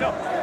六。